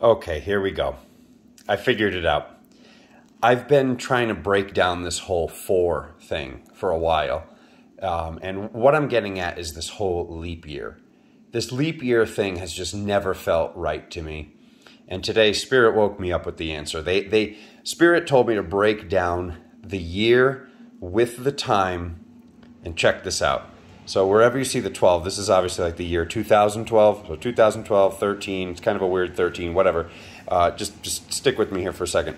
Okay, here we go. I figured it out. I've been trying to break down this whole four thing for a while. Um, and what I'm getting at is this whole leap year. This leap year thing has just never felt right to me. And today, Spirit woke me up with the answer. They, they, Spirit told me to break down the year with the time and check this out. So wherever you see the 12, this is obviously like the year 2012. So 2012, 13. It's kind of a weird 13, whatever. Uh, just just stick with me here for a second.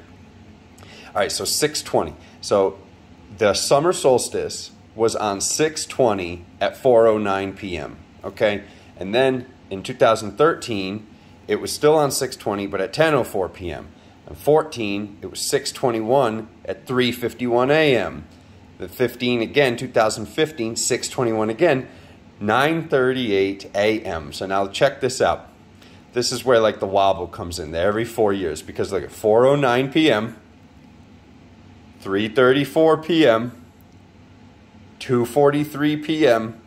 All right, so 620. So the summer solstice was on 620 at 4:09 p.m. Okay, and then in 2013, it was still on 620, but at 10:04 p.m. And 14, it was 621 at 3:51 a.m. The 15 again, 2015, 621 again, 9:38 a.m. So now check this out. This is where like the wobble comes in there every four years because look at 4:09 p.m., 3:34 p.m., 2:43 p.m.,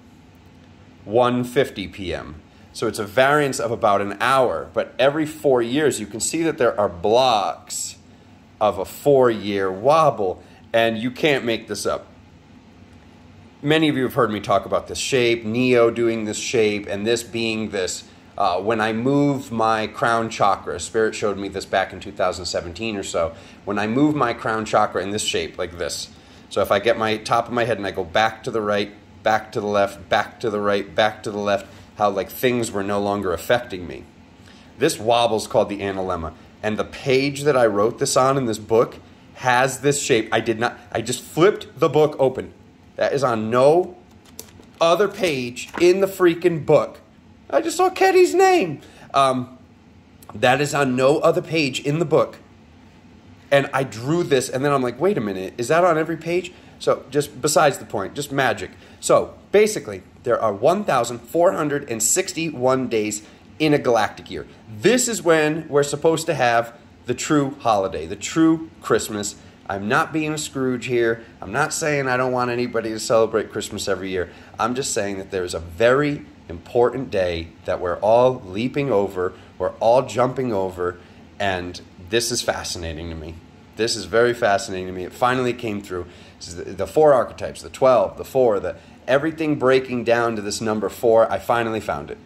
1:50 p.m. So it's a variance of about an hour, but every four years you can see that there are blocks of a four-year wobble and you can't make this up. Many of you have heard me talk about this shape, Neo doing this shape, and this being this. Uh, when I move my crown chakra, Spirit showed me this back in 2017 or so. When I move my crown chakra in this shape, like this. So if I get my top of my head and I go back to the right, back to the left, back to the right, back to the left, how like things were no longer affecting me. This wobble is called the analemma. And the page that I wrote this on in this book has this shape. I did not, I just flipped the book open. That is on no other page in the freaking book. I just saw Ketty's name. Um, that is on no other page in the book. And I drew this, and then I'm like, wait a minute, is that on every page? So, just besides the point, just magic. So, basically, there are 1,461 days in a galactic year. This is when we're supposed to have the true holiday, the true Christmas. I'm not being a Scrooge here. I'm not saying I don't want anybody to celebrate Christmas every year. I'm just saying that there is a very important day that we're all leaping over, we're all jumping over, and this is fascinating to me. This is very fascinating to me. It finally came through. The four archetypes, the 12, the four, the everything breaking down to this number four. I finally found it.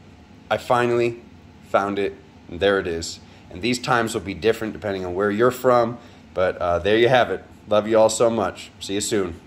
I finally found it, and there it is. And these times will be different depending on where you're from. But uh, there you have it. Love you all so much. See you soon.